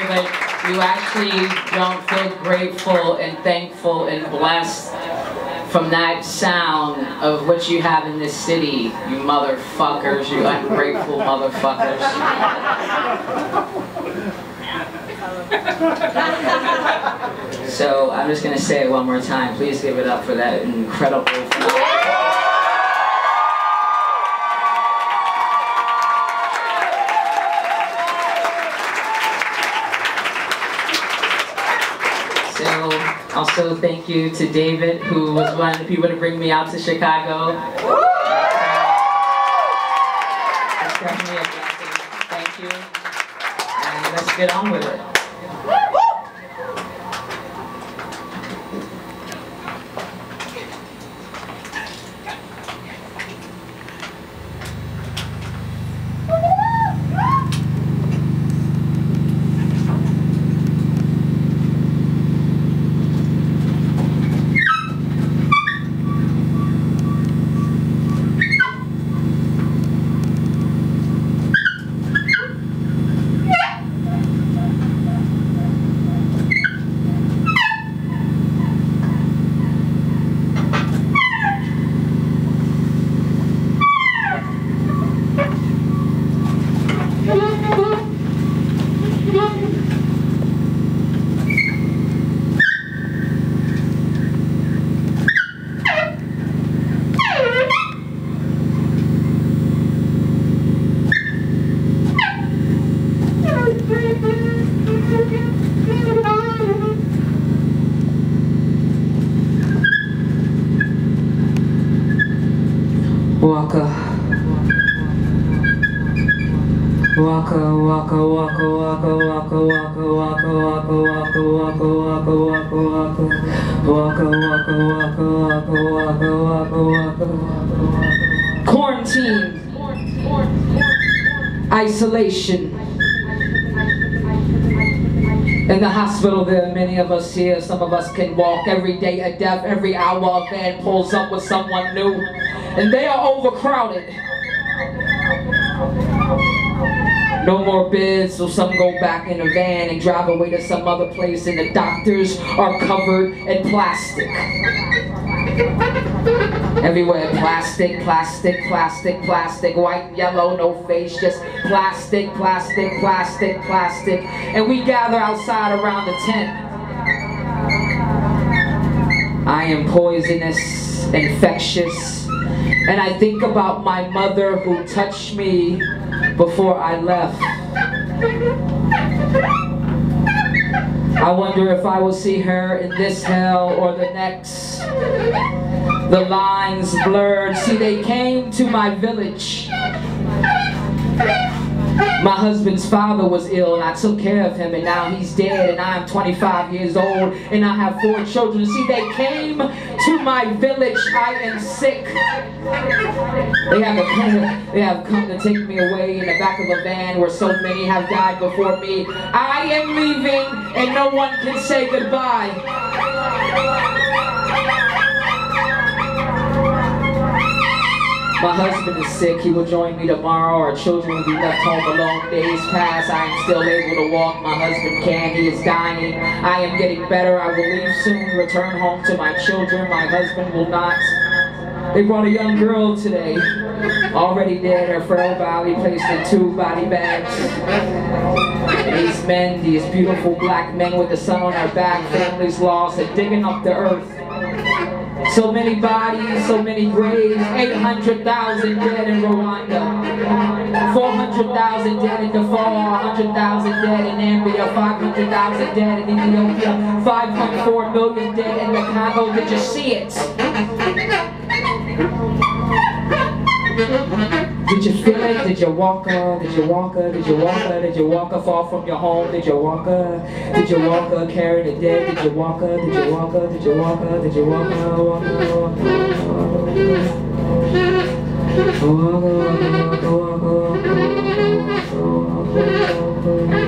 sorry, but you actually don't feel grateful and thankful and blessed from that sound of what you have in this city, you motherfuckers, you ungrateful motherfuckers. so I'm just gonna say it one more time. Please give it up for that incredible. Also thank you to David, who was one of the people to bring me out to Chicago. Definitely a blessing. Thank you. And let's get on with it. Waka. Waka, waka, waka, waka, waka, waka, waka, waka, waka, waka, waka, waka, waka. Waka, waka, waka, waka, waka, waka. Quarantine. Isolation. In the hospital, there are many of us here. Some of us can walk every day a death. Every hour, a van pulls up with someone new. And they are overcrowded. No more bids, so some go back in a van and drive away to some other place, and the doctors are covered in plastic. Everywhere, plastic, plastic, plastic, plastic, white, yellow, no face, just plastic, plastic, plastic, plastic. And we gather outside around the tent. I am poisonous, infectious, and I think about my mother who touched me before I left. I wonder if I will see her in this hell or the next. The lines blurred. See, they came to my village. My husband's father was ill and I took care of him and now he's dead and I'm 25 years old and I have four children. See, they came to my village. I am sick. They have, a, they have come to take me away in the back of a van where so many have died before me. I am leaving and no one can say goodbye. My husband is sick, he will join me tomorrow. Our children will be left home alone. Days pass, I am still able to walk. My husband can, he is dying. I am getting better, I will leave soon, return home to my children. My husband will not. They brought a young girl today, already dead, her frail body placed in two body bags. These men, these beautiful black men with the sun on their back, families lost, and digging up the earth. So many bodies, so many graves, 800,000 dead in Rwanda, 400,000 dead in Darfur, 100,000 dead in Zambia, 500,000 dead in Ethiopia, 5.4 million dead in the Congo. Did you see it? Did you feel it? Did you walk up? Did you walk up? Did you walk up? Did you walk up far from your home? Did you walk up? Did you walk up carry the dead? Did you walk up? Did you walk up? Did you walk up? Did you walk up, walk up. Walk up, walk up, walk up, walk up,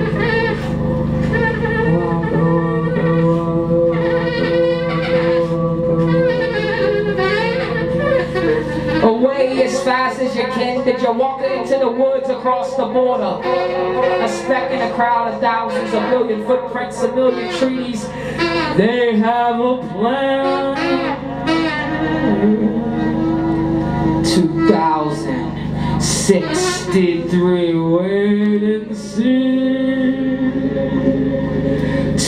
as fast as you can, the you're walking into the woods across the border. A speck in a crowd of thousands, a million footprints, a million trees. They have a plan. 2063, wait and see.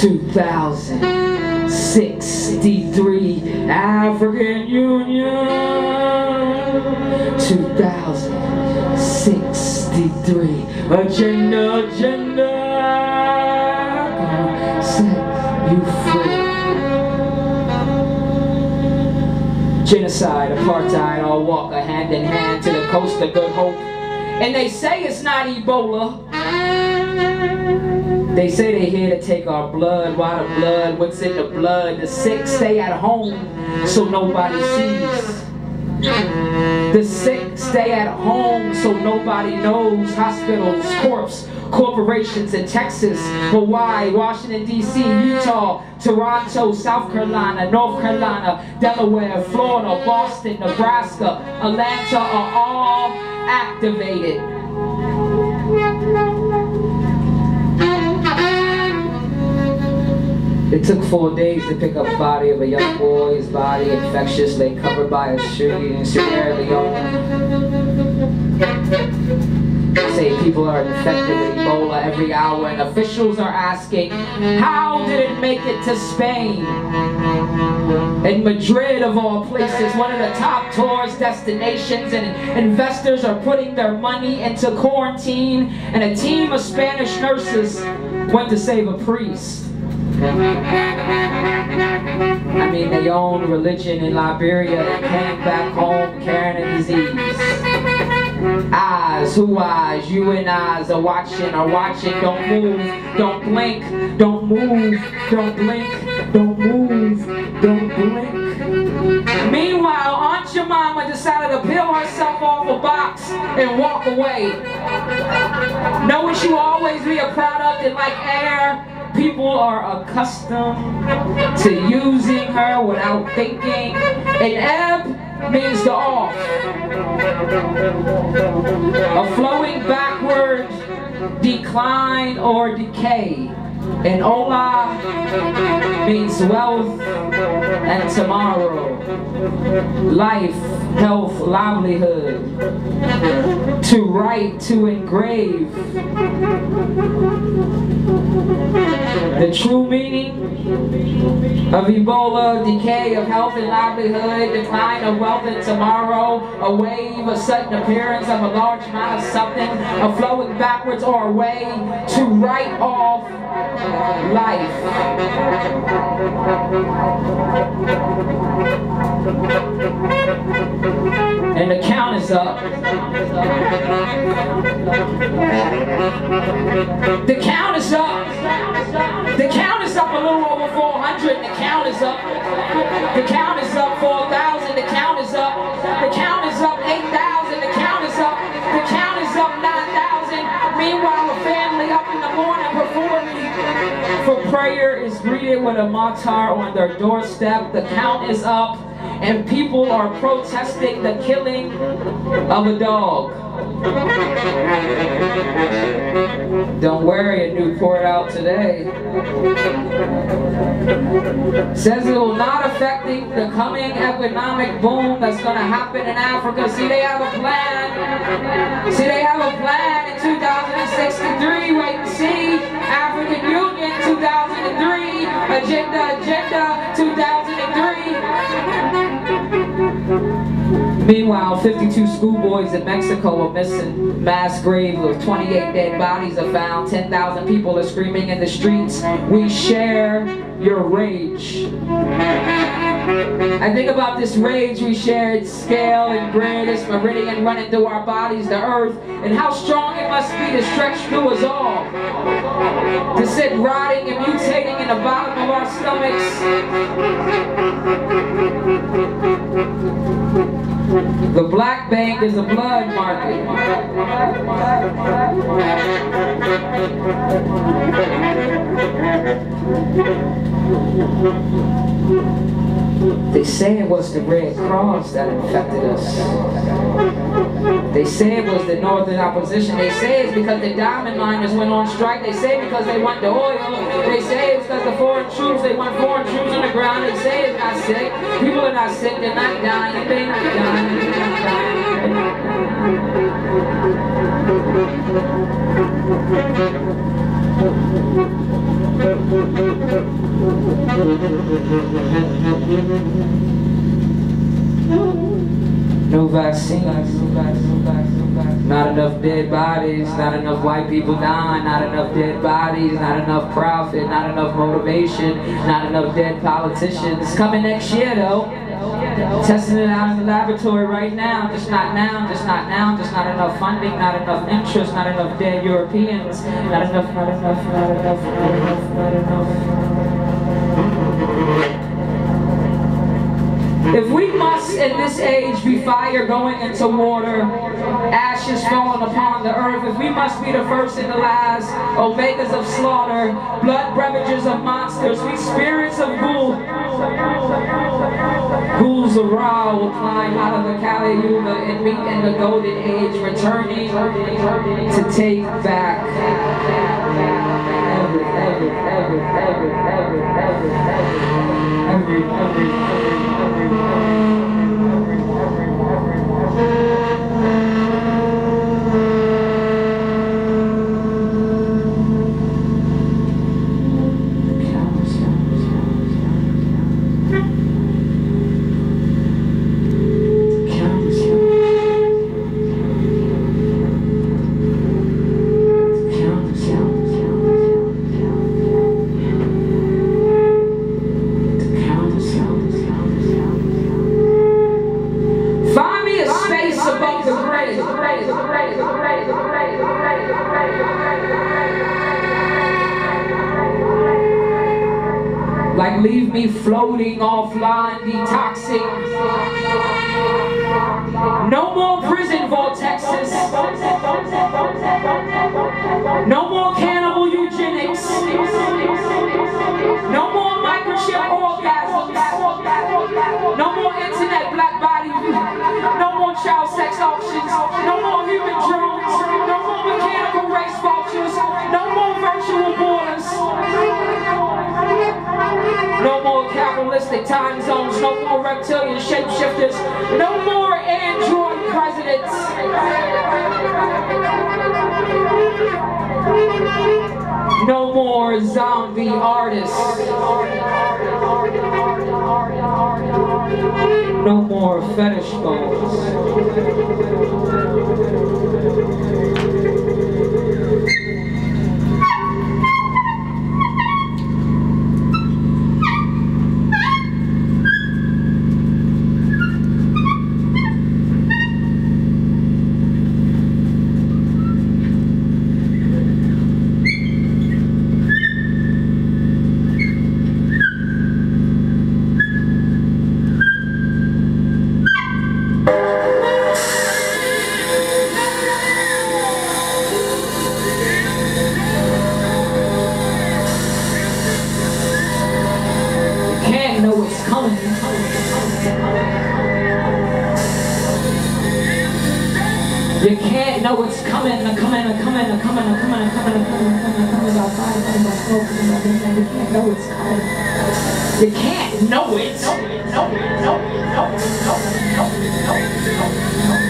2063, African Union. 2063, agenda, agenda. Set you free. Genocide, apartheid, all walk a hand in hand to the coast of good hope. And they say it's not Ebola. They say they're here to take our blood. Why the blood? What's in the blood? The sick stay at home so nobody sees. The sick stay at home so nobody knows. Hospitals, corpse, corporations in Texas, Hawaii, Washington, D.C., Utah, Toronto, South Carolina, North Carolina, Delaware, Florida, Boston, Nebraska, Atlanta are all activated. It took four days to pick up the body of a young boy, his body infectious, lay covered by a tree in Sierra Leone. Say people are infected with Ebola every hour and officials are asking, how did it make it to Spain? In Madrid of all places, one of the top tourist destinations and investors are putting their money into quarantine and a team of Spanish nurses went to save a priest. I mean, they own religion in Liberia and came back home carrying a disease. Eyes, who eyes, you and eyes are watching, are watching, don't move, don't blink, don't move, don't blink, don't move, don't blink. Meanwhile, Aunt Jemima decided to peel herself off a box and walk away. Knowing she will always be a product and like air, people are accustomed to using her without thinking. An ebb means the off. A flowing backward, decline or decay. And Ola means wealth and tomorrow. Life, health, livelihood. To write, to engrave. The true meaning of Ebola, decay of health and livelihood, decline of wealth and tomorrow, a wave, a sudden appearance of a large amount of something, a flowing backwards or away, to write off life. And the count is up. The count is up. The count is up a little over 400. The count is up. The count is up 4,000. The count is up. The count is up 8,000. The count is up. The count is up 9,000. Meanwhile, a family up in the morning for prayer is greeted with a matar on their doorstep. The count is up and people are protesting the killing of a dog. Don't worry, a new port out today. Says it will not affect the, coming economic boom that's going to happen in Africa. See, they have a plan. See, they have a plan in 2063. Meanwhile, 52 schoolboys in Mexico are missing. Mass grave of 28 dead bodies are found. 10,000 people are screaming in the streets. We share your rage. I think about this rage we shared, scale and grid, its meridian running through our bodies, the earth, and how strong it must be to stretch through us all. To sit rotting and mutating in the bottom of our stomachs. The black bank is a blood market. They say it was the Red Cross that infected us. They say it was the northern opposition. They say it's because the diamond miners went on strike. They say because they want the oil. They say it's because the foreign troops, they want foreign troops on the ground. They say it's not sick. People are not sick. They're not dying. They're not dying. They're not dying. No vaccines, not enough dead bodies, not enough white people dying, not enough dead bodies, not enough profit, not enough motivation, not enough dead politicians. Coming next year though. Testing it out in the laboratory right now, just not now, just not now, just not enough funding, not enough interest, not enough dead Europeans, not enough, not enough, not enough, not enough, not enough. If we must in this age be fire going into water, ashes falling upon the earth, if we must be the first and the last, omegas of slaughter, blood beverages of monsters, we spirits of ghoul, of Ra will climb out of the Kali Yuga and meet in the golden age, returning to take back every, every, every, every, every, every, every, every, every, every, Leave me floating offline, detoxing. No more prison vortexes. No more cannibal eugenics. No more microchip orgasms. No more internet black body. No more child sex auctions. No more human drones. No more mechanical race vultures. No more virtual borders. No more capitalistic time zones, no more reptilian shapeshifters, no more android presidents. No more zombie artists. No more fetish bones. You can't know what's coming, a coming, a coming, a coming, a coming, a coming, a coming, a coming, a coming about fire, coming about smoke, coming this, and you can't know it's coming. You can't know it. No, no, no, no, no, no, no, no.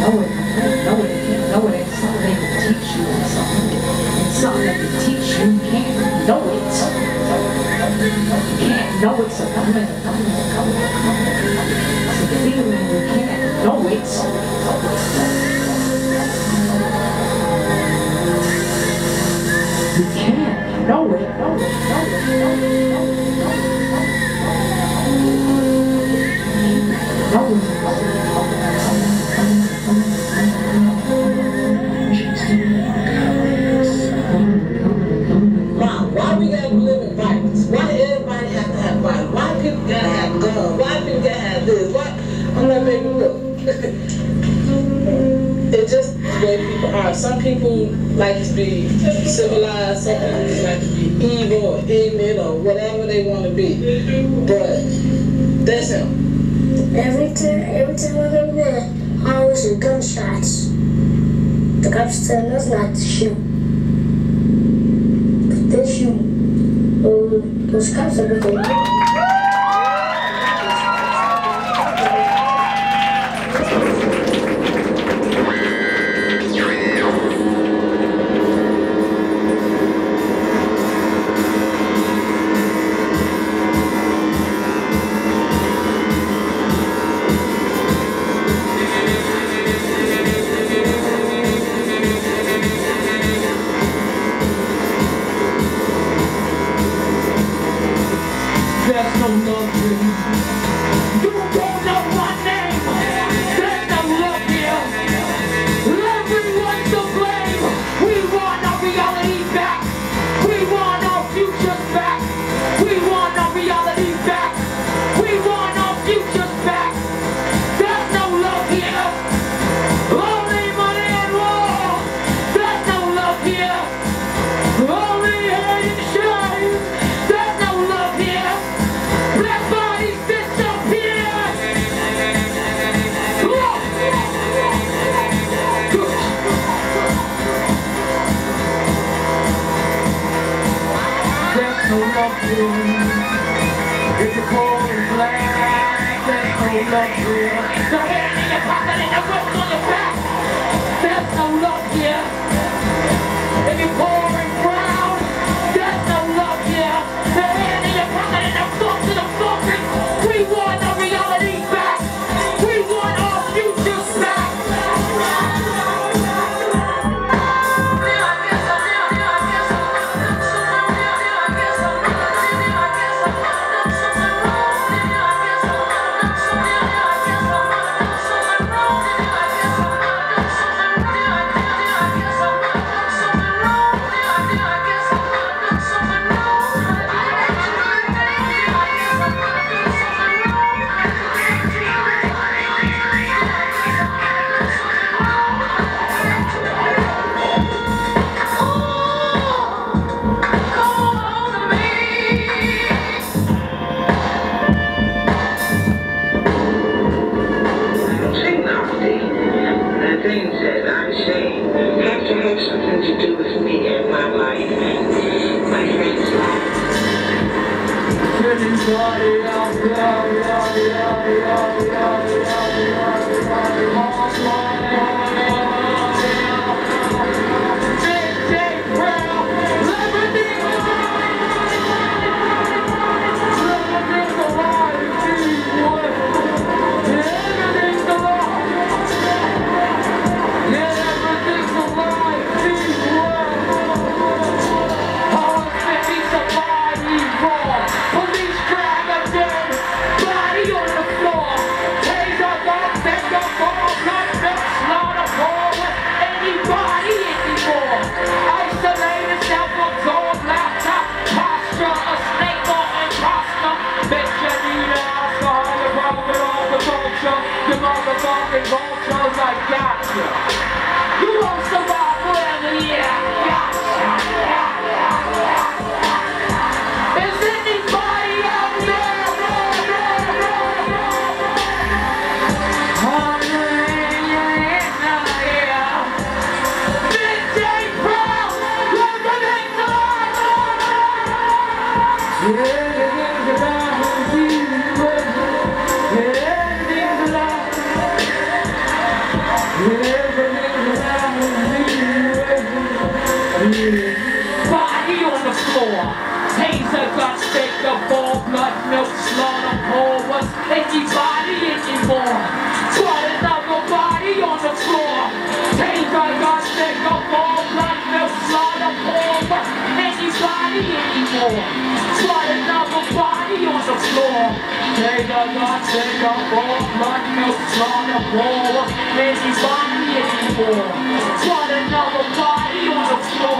Know it, you can't know it, you can't know it. It's something they can teach you, it's something, it's something that can teach you. You can't know it. Can't know it's a coming. It's a feeling you can't don't wait. You can't. Know it. Know it. Know it. Know it. Know it. Now, have some people like to be civilized, some people like to be evil or ignorant or whatever they want to be. But that's him. Every time, every time I go there, I always hear gunshots. The cops tell us not to shoot. But they shoot. Oh, those cops are going to floor. Sliding down body on the floor. Take a lot, take a fall. Blood milk's on the wall. Lazy body anymore. Sliding another body on the floor.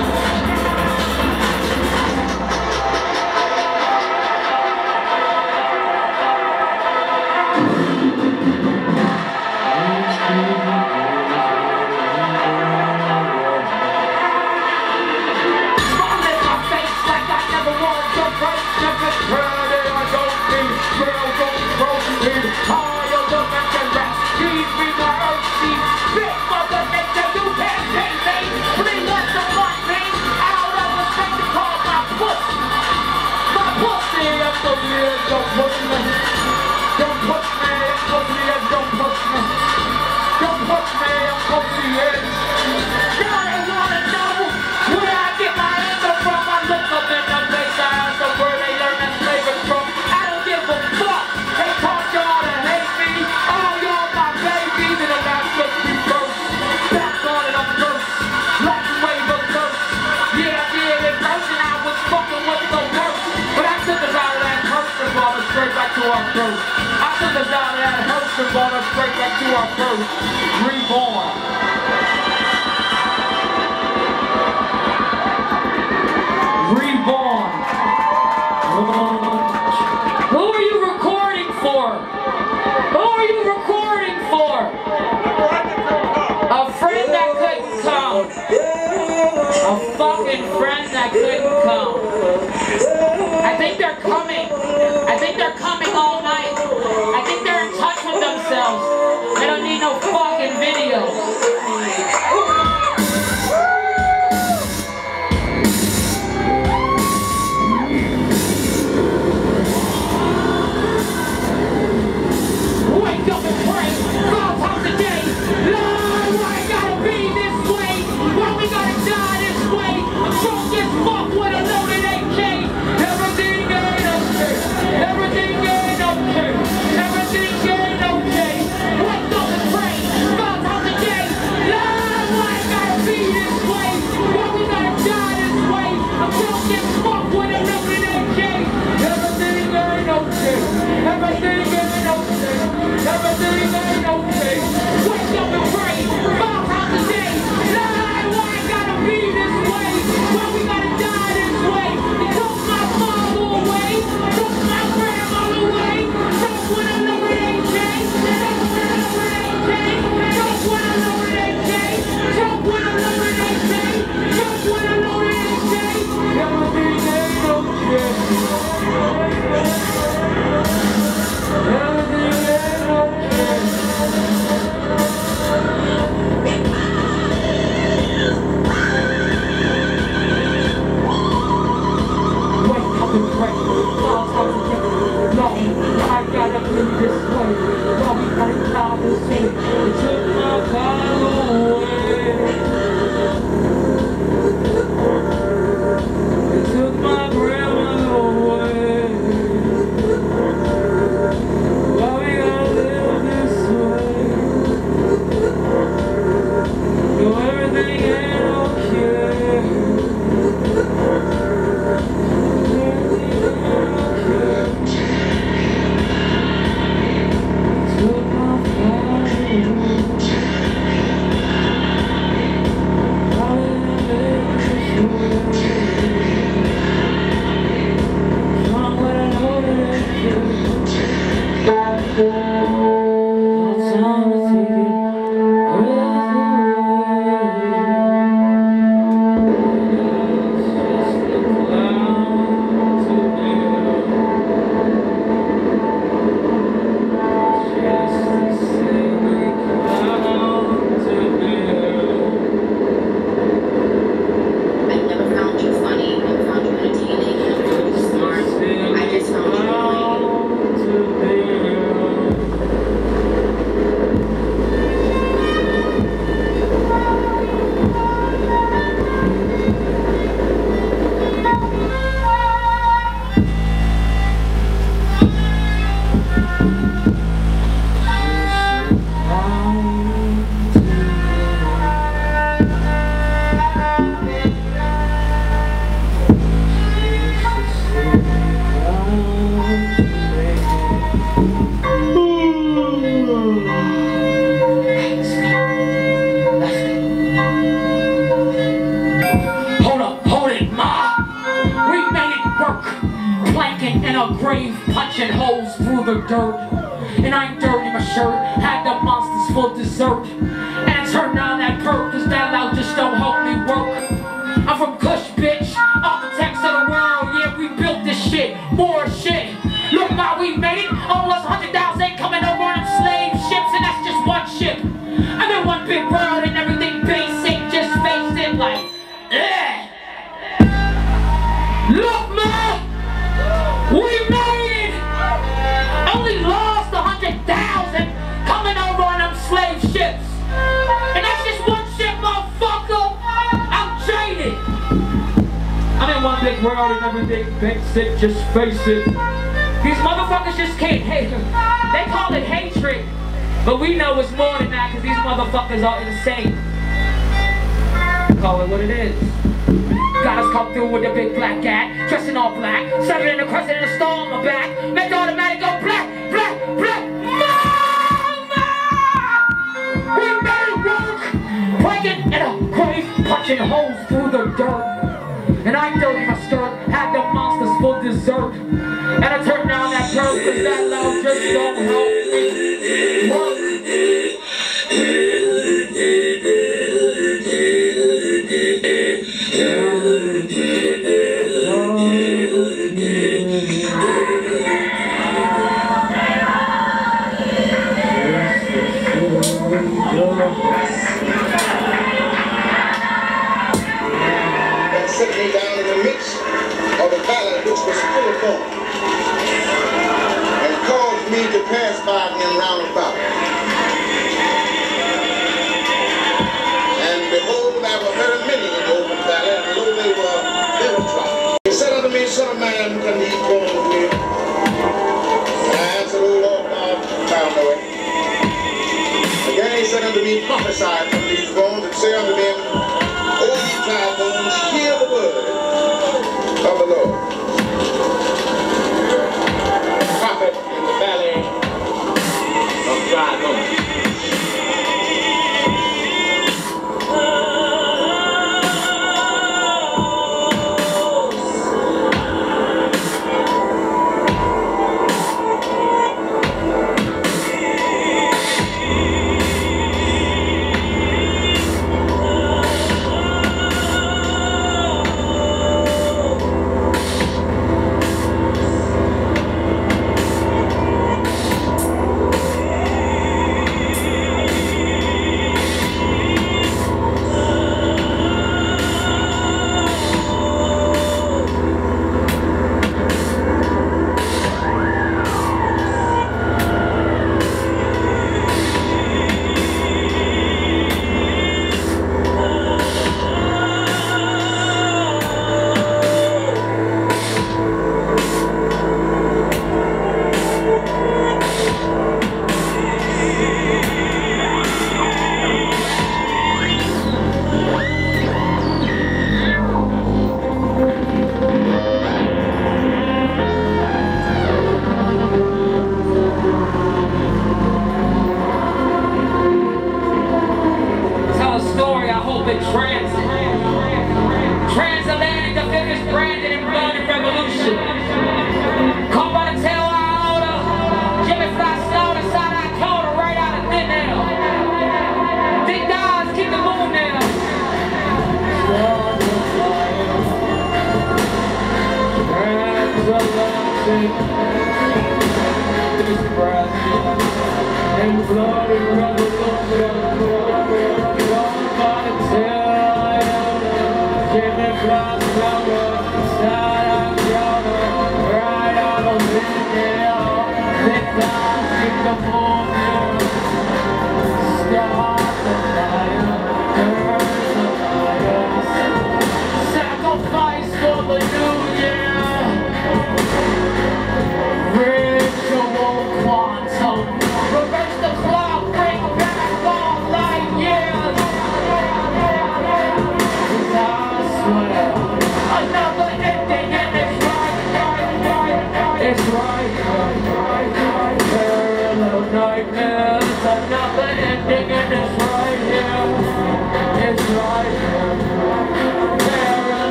don't push me. Don't push me, I'm off the don't push me. Don't push me, I'm off the edge. Girl, wanna know where I get my answer from. I look up in the face, I ask the. back to our. I took a dollar out of her Okay. Wake up and big world and everything basic, just face it. These motherfuckers just can't hate. They call it hatred, but we know it's more than that because these motherfuckers are insane. Call it what it is. Got us come through with a big black cat, dressed in all black, seven in the crescent and a star on my back, make the automatic go black, black, black. Mama! We made it work, breaking in a grave, punching holes through the dirt. And I dirty my skirt, had the monsters for dessert. And I turned down that perk, cause that loud just don't help me work. Caused me to pass by him round about. And behold, there were very many in the open valley, and lo, they were very dry. He said unto me, Son of man, can these bones live? And I answered, O Lord God, thou knowest. Again he said unto me, Prophesy from these bones, and say unto them, O ye dry story, I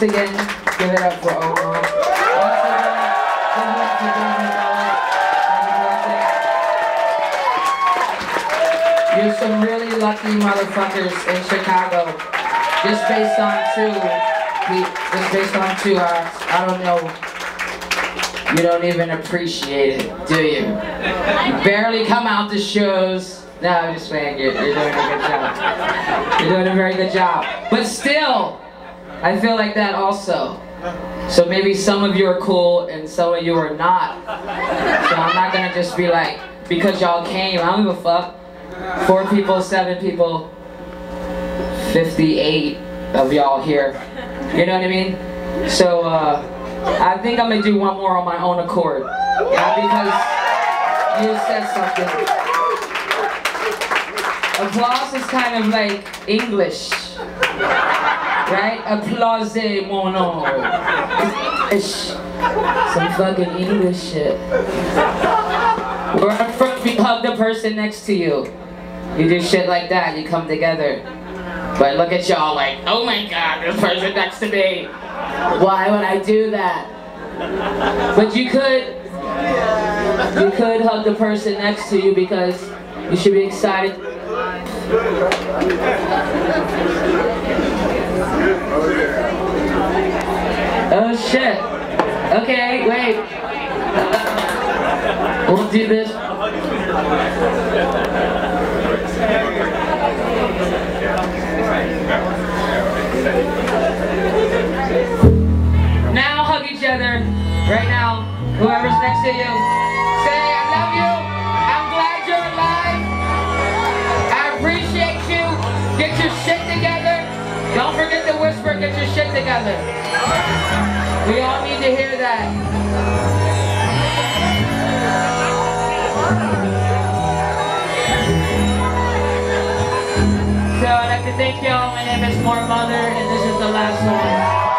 once again, give it up for Omar. You're some really lucky motherfuckers in Chicago. Just based on two, just based on two, uh, I don't know. You don't even appreciate it, do you? You barely come out to shows. No, I'm just saying, you're, you're doing a good job. You're doing a very good job. But still, I feel like that also. So maybe some of you are cool and some of you are not. So I'm not gonna just be like, because y'all came, I don't give a fuck. Four people, seven people, 58 of y'all here. You know what I mean? So uh, I think I'm gonna do one more on my own accord. Not because you said something. Applause is kind of like English. Right? Applause eh, mon nom. It's Some fucking English shit. Front, you hug the person next to you. You do shit like that, you come together. But look at y'all like, oh my god, this person next to me. Why would I do that? But you could, you could hug the person next to you because you should be excited. Oh shit. Okay, wait. We'll do this. Now hug each other. Right now. Whoever's next to you. Say, I love you. I'm glad you're alive. I appreciate you. Get your shit together. Forget to whisper, get your shit together. We all need to hear that. So I'd like to thank y'all. My name is Moor Mother, and this is the last one.